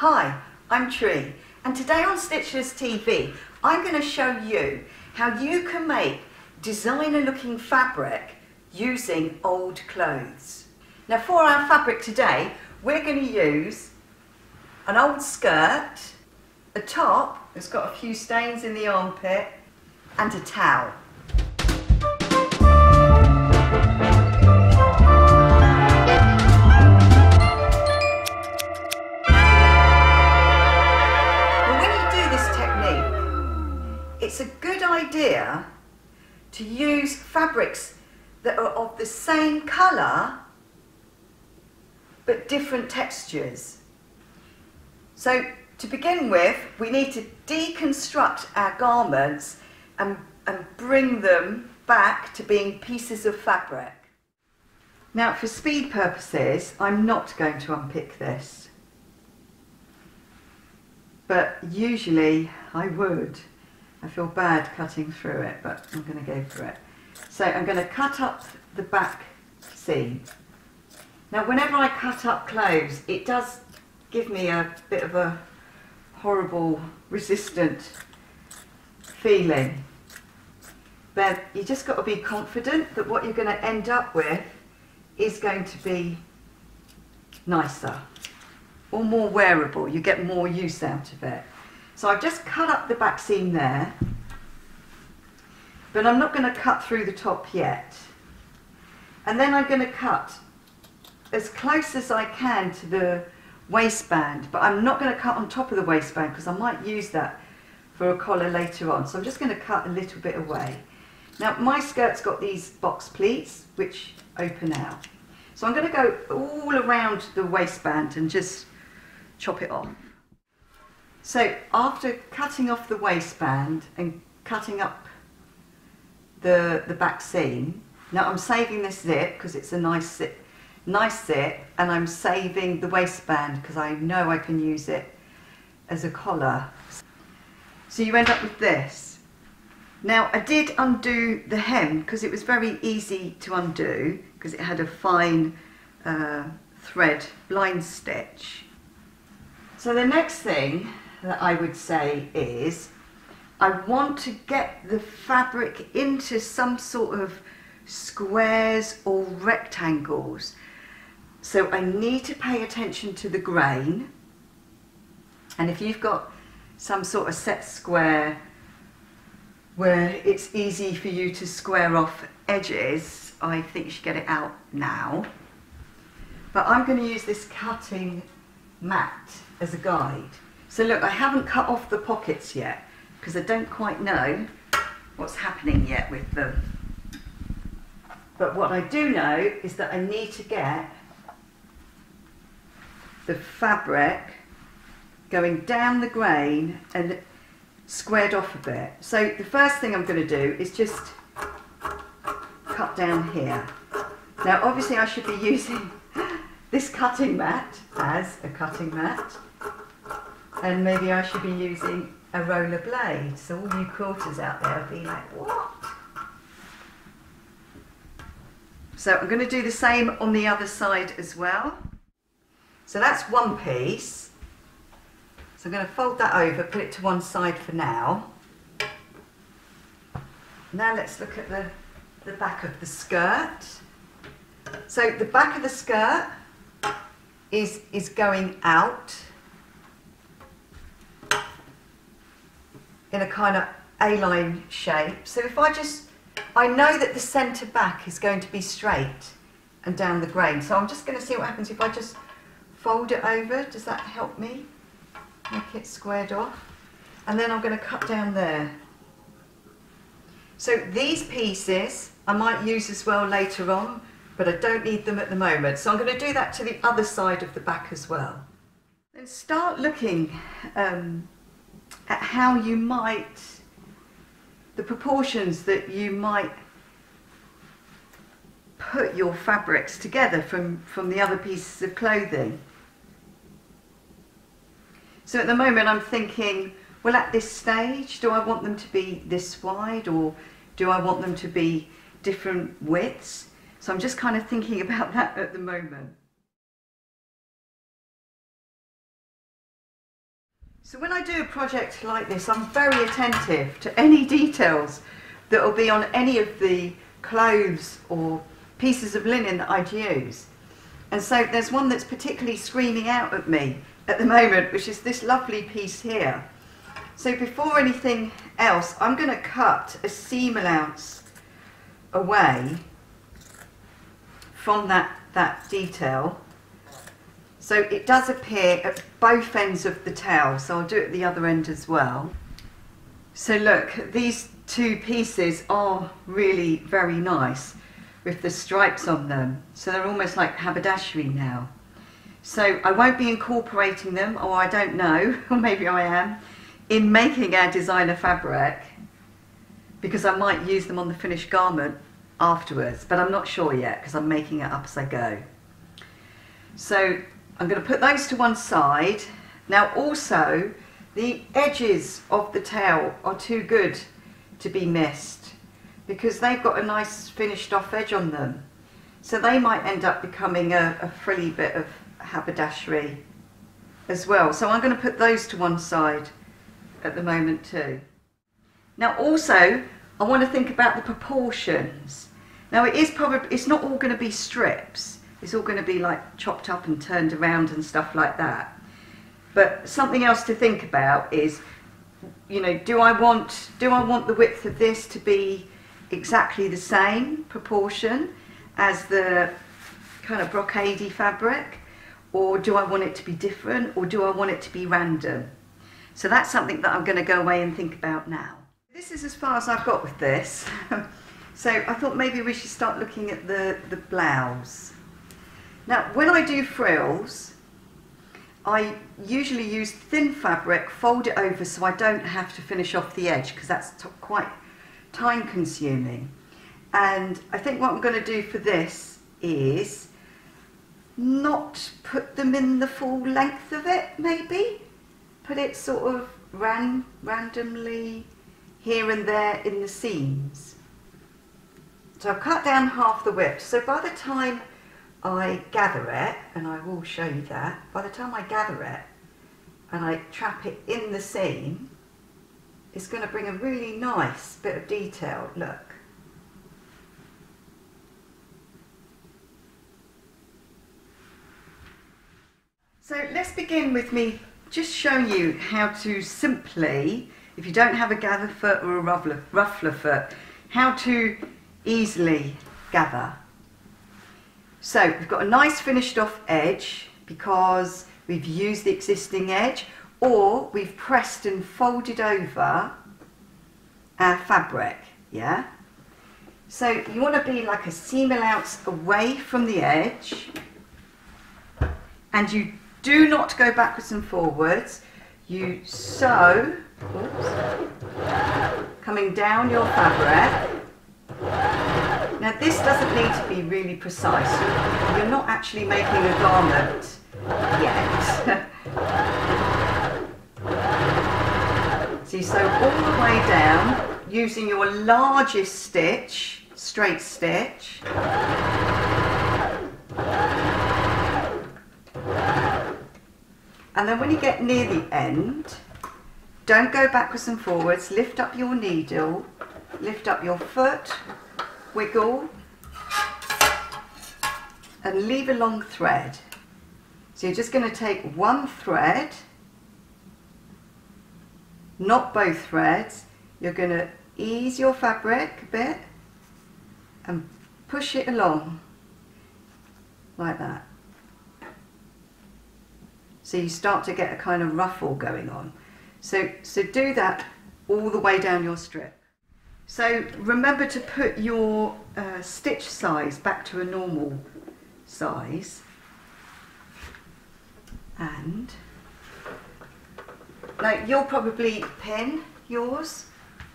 Hi, I'm Tree, and today on Stitchless TV, I'm going to show you how you can make designer looking fabric using old clothes. Now for our fabric today, we're going to use an old skirt, a top that's got a few stains in the armpit, and a towel. It's a good idea to use fabrics that are of the same colour but different textures. So to begin with, we need to deconstruct our garments and, and bring them back to being pieces of fabric. Now for speed purposes, I'm not going to unpick this. But usually I would. I feel bad cutting through it, but I'm going to go for it. So I'm going to cut up the back seam. Now whenever I cut up clothes, it does give me a bit of a horrible, resistant feeling. But you just got to be confident that what you're going to end up with is going to be nicer or more wearable. You get more use out of it. So I've just cut up the back seam there, but I'm not going to cut through the top yet. And then I'm going to cut as close as I can to the waistband, but I'm not going to cut on top of the waistband because I might use that for a collar later on. So I'm just going to cut a little bit away. Now my skirt's got these box pleats which open out. So I'm going to go all around the waistband and just chop it off. So after cutting off the waistband and cutting up the, the back seam, now I'm saving this zip because it's a nice zip, nice zip and I'm saving the waistband because I know I can use it as a collar. So you end up with this. Now I did undo the hem because it was very easy to undo because it had a fine uh, thread blind stitch. So the next thing that I would say is I want to get the fabric into some sort of squares or rectangles. So I need to pay attention to the grain. And if you've got some sort of set square where it's easy for you to square off edges, I think you should get it out now. But I'm going to use this cutting mat as a guide. So look, I haven't cut off the pockets yet because I don't quite know what's happening yet with them. But what I do know is that I need to get the fabric going down the grain and squared off a bit. So the first thing I'm going to do is just cut down here. Now obviously I should be using this cutting mat as a cutting mat and maybe I should be using a roller blade. So all you quilters out there will be like, what? So I'm going to do the same on the other side as well. So that's one piece. So I'm going to fold that over, put it to one side for now. Now let's look at the, the back of the skirt. So the back of the skirt is, is going out in a kind of A-line shape. So if I just, I know that the centre back is going to be straight and down the grain. So I'm just going to see what happens if I just fold it over. Does that help me? Make it squared off. And then I'm going to cut down there. So these pieces I might use as well later on, but I don't need them at the moment. So I'm going to do that to the other side of the back as well. And start looking um, at how you might, the proportions that you might put your fabrics together from, from the other pieces of clothing. So at the moment I'm thinking, well at this stage, do I want them to be this wide or do I want them to be different widths? So I'm just kind of thinking about that at the moment. So when I do a project like this, I'm very attentive to any details that will be on any of the clothes or pieces of linen that I'd use. And so there's one that's particularly screaming out at me at the moment, which is this lovely piece here. So before anything else, I'm going to cut a seam allowance away from that, that detail so it does appear at both ends of the tail, so I'll do it the other end as well. So look, these two pieces are really very nice with the stripes on them. So they're almost like haberdashery now. So I won't be incorporating them, or I don't know, or maybe I am, in making our designer fabric because I might use them on the finished garment afterwards, but I'm not sure yet because I'm making it up as I go. So I'm going to put those to one side. Now also, the edges of the tail are too good to be missed because they've got a nice finished off edge on them. So they might end up becoming a, a frilly bit of haberdashery as well. So I'm going to put those to one side at the moment too. Now also, I want to think about the proportions. Now it is probably, it's not all going to be strips it's all going to be like chopped up and turned around and stuff like that. But something else to think about is, you know, do I want do I want the width of this to be exactly the same proportion as the kind of brocadey fabric, or do I want it to be different, or do I want it to be random? So that's something that I'm going to go away and think about now. This is as far as I've got with this. so I thought maybe we should start looking at the, the blouse. Now, when I do frills, I usually use thin fabric, fold it over so I don't have to finish off the edge because that's quite time consuming. And I think what I'm going to do for this is not put them in the full length of it, maybe. Put it sort of ran randomly here and there in the seams. So I've cut down half the width. So by the time I gather it, and I will show you that, by the time I gather it and I trap it in the seam, it's going to bring a really nice bit of detail, look. So let's begin with me just showing you how to simply, if you don't have a gather foot or a ruffler, ruffler foot, how to easily gather so we've got a nice finished off edge because we've used the existing edge or we've pressed and folded over our fabric, yeah? So you want to be like a seam allowance away from the edge and you do not go backwards and forwards. You sew, oops, coming down your fabric now this doesn't need to be really precise. You're not actually making a garment yet. so you sew all the way down using your largest stitch, straight stitch. And then when you get near the end, don't go backwards and forwards, lift up your needle, lift up your foot, wiggle and leave a long thread. So you're just going to take one thread, not both threads. You're going to ease your fabric a bit and push it along like that. So you start to get a kind of ruffle going on. So, so do that all the way down your strip. So remember to put your uh, stitch size back to a normal size and like you'll probably pin yours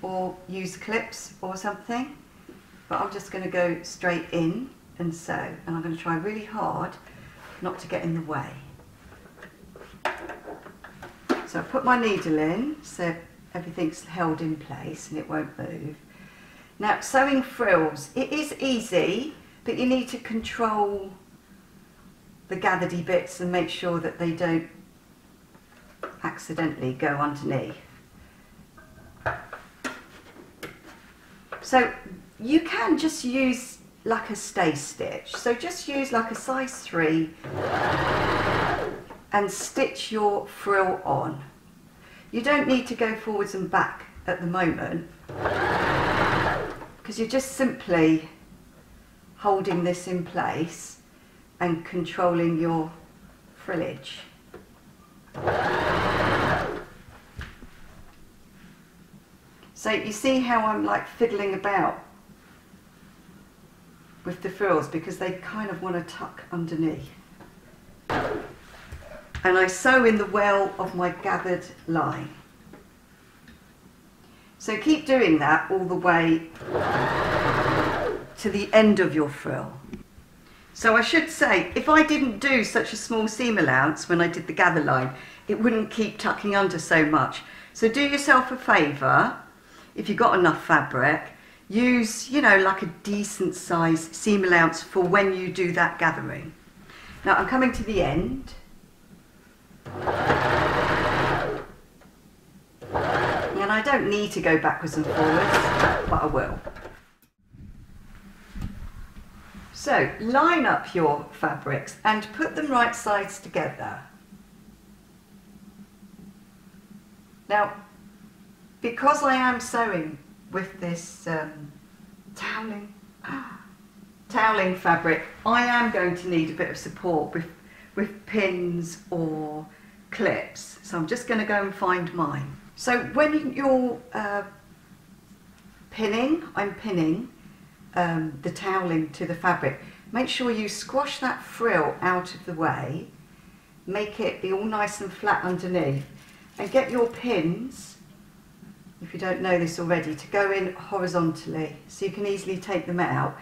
or use clips or something but I'm just going to go straight in and sew and I'm going to try really hard not to get in the way. So I put my needle in so everything's held in place and it won't move. Now sewing frills, it is easy, but you need to control the gathered bits and make sure that they don't accidentally go underneath. So you can just use like a stay stitch. So just use like a size 3 and stitch your frill on. You don't need to go forwards and back at the moment because you're just simply holding this in place and controlling your frillage. So you see how I'm like fiddling about with the frills because they kind of want to tuck underneath. And I sew in the well of my gathered line. So keep doing that all the way to the end of your frill. So I should say, if I didn't do such a small seam allowance when I did the gather line, it wouldn't keep tucking under so much. So do yourself a favour, if you've got enough fabric, use, you know, like a decent size seam allowance for when you do that gathering. Now I'm coming to the end. And I don't need to go backwards and forwards, but I will. So line up your fabrics and put them right sides together. Now, because I am sewing with this um, toweling, toweling fabric, I am going to need a bit of support with, pins or clips. So I'm just going to go and find mine. So when you're uh, pinning, I'm pinning um, the toweling to the fabric, make sure you squash that frill out of the way, make it be all nice and flat underneath, and get your pins if you don't know this already, to go in horizontally so you can easily take them out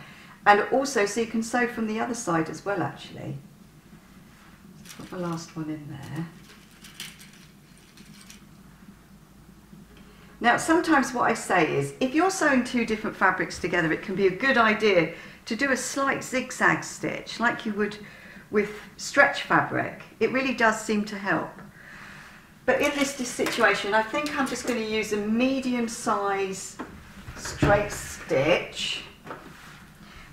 and also so you can sew from the other side as well actually. Put the last one in there. Now sometimes what I say is if you're sewing two different fabrics together it can be a good idea to do a slight zigzag stitch like you would with stretch fabric. It really does seem to help. But in this situation, I think I'm just going to use a medium size straight stitch.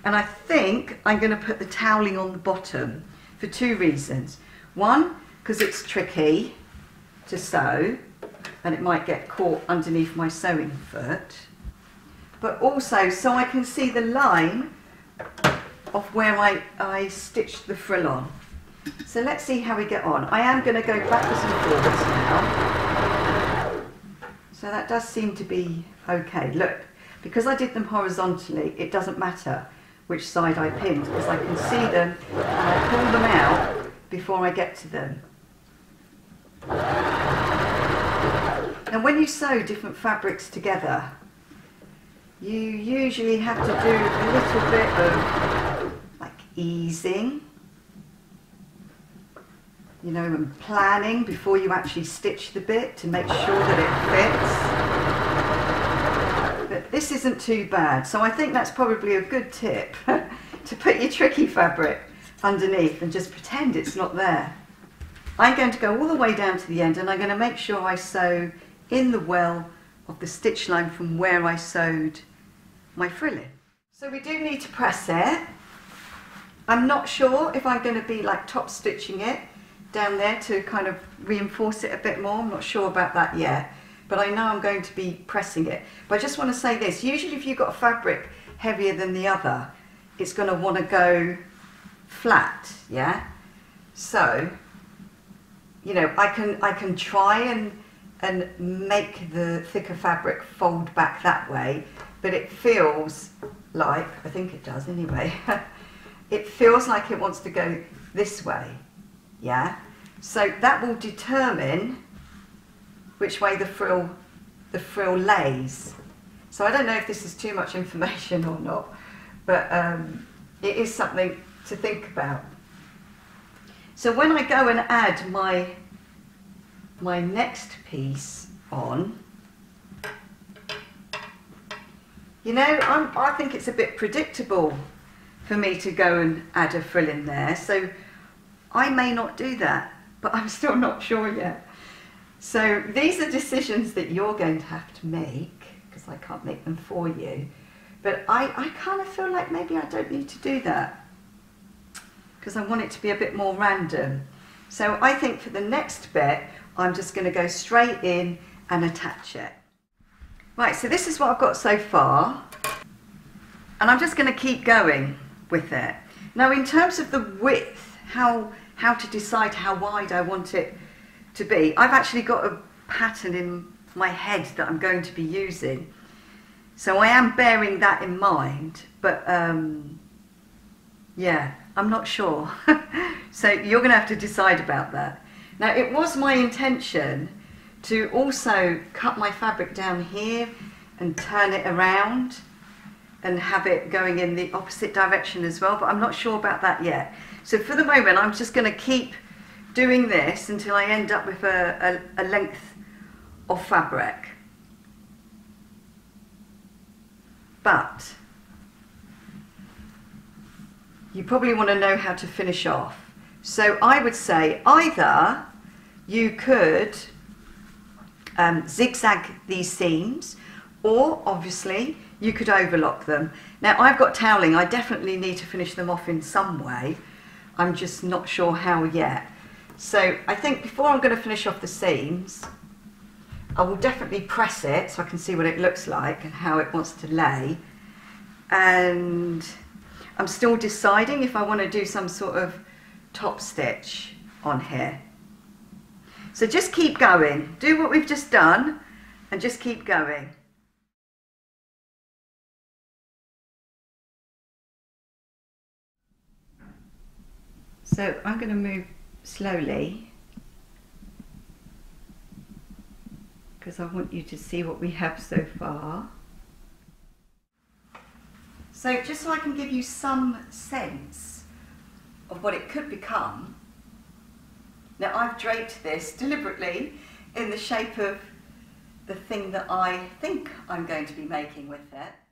And I think I'm going to put the toweling on the bottom for two reasons. One, because it's tricky to sew and it might get caught underneath my sewing foot. But also so I can see the line of where I, I stitched the frill on. So let's see how we get on. I am going to go backwards and forwards now. So that does seem to be okay. Look, because I did them horizontally, it doesn't matter which side I pinned because I can see them and I pull them out before I get to them. And when you sew different fabrics together, you usually have to do a little bit of like easing you know, and planning before you actually stitch the bit to make sure that it fits. But this isn't too bad, so I think that's probably a good tip to put your tricky fabric underneath and just pretend it's not there. I'm going to go all the way down to the end and I'm going to make sure I sew in the well of the stitch line from where I sewed my frilling. So we do need to press it. I'm not sure if I'm going to be like top stitching it down there to kind of reinforce it a bit more. I'm not sure about that yet, but I know I'm going to be pressing it. But I just want to say this, usually if you've got a fabric heavier than the other, it's going to want to go flat, yeah? So, you know, I can, I can try and, and make the thicker fabric fold back that way, but it feels like, I think it does anyway, it feels like it wants to go this way, yeah? So that will determine which way the frill, the frill lays. So I don't know if this is too much information or not, but um, it is something to think about. So when I go and add my, my next piece on, you know, I'm, I think it's a bit predictable for me to go and add a frill in there. So I may not do that, but I'm still not sure yet. So these are decisions that you're going to have to make because I can't make them for you. But I, I kind of feel like maybe I don't need to do that because I want it to be a bit more random. So I think for the next bit, I'm just going to go straight in and attach it. Right, so this is what I've got so far. And I'm just going to keep going with it. Now in terms of the width, how, how to decide how wide I want it to be, I've actually got a pattern in my head that I'm going to be using. So I am bearing that in mind, but um, yeah, I'm not sure. so you're going to have to decide about that. Now it was my intention to also cut my fabric down here and turn it around and have it going in the opposite direction as well, but I'm not sure about that yet. So for the moment, I'm just going to keep doing this until I end up with a, a, a length of fabric. But you probably want to know how to finish off. So I would say either you could um, zigzag these seams or obviously you could overlock them. Now I've got toweling, I definitely need to finish them off in some way. I'm just not sure how yet. So I think before I'm going to finish off the seams, I will definitely press it so I can see what it looks like and how it wants to lay. And I'm still deciding if I want to do some sort of top stitch on here. So just keep going. Do what we've just done and just keep going. So I'm going to move slowly because I want you to see what we have so far. So just so I can give you some sense of what it could become, now I've draped this deliberately in the shape of the thing that I think I'm going to be making with it.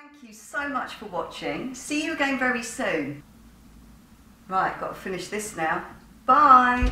Thank you so much for watching. See you again very soon. Right, got to finish this now. Bye.